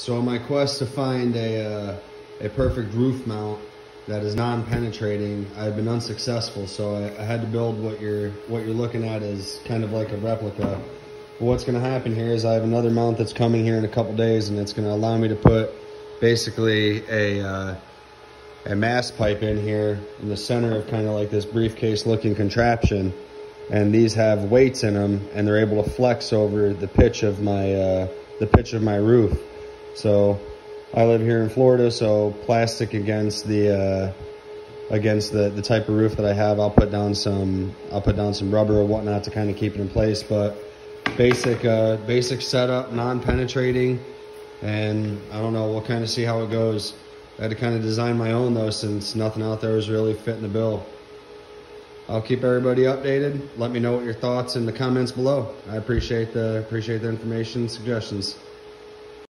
So on my quest to find a, uh, a perfect roof mount that is non-penetrating, I've been unsuccessful. So I, I, had to build what you're what you're looking at is kind of like a replica. But what's going to happen here is I have another mount that's coming here in a couple days, and it's going to allow me to put basically a uh, a mass pipe in here in the center of kind of like this briefcase looking contraption. And these have weights in them, and they're able to flex over the pitch of my uh, the pitch of my roof. So I live here in Florida, so plastic against the uh, against the the type of roof that I have. I'll put down some I'll put down some rubber or whatnot to kind of keep it in place. But basic uh, basic setup, non-penetrating, and I don't know. We'll kind of see how it goes. I had to kind of design my own though, since nothing out there was really fitting the bill. I'll keep everybody updated. Let me know what your thoughts in the comments below. I appreciate the appreciate the information, suggestions.